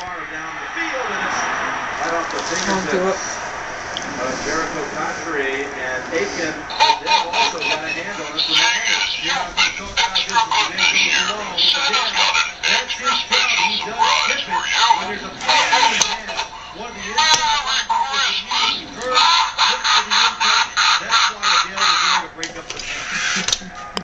far down the field, and it's right off the fingertips of Jericho Contreras and Aiken.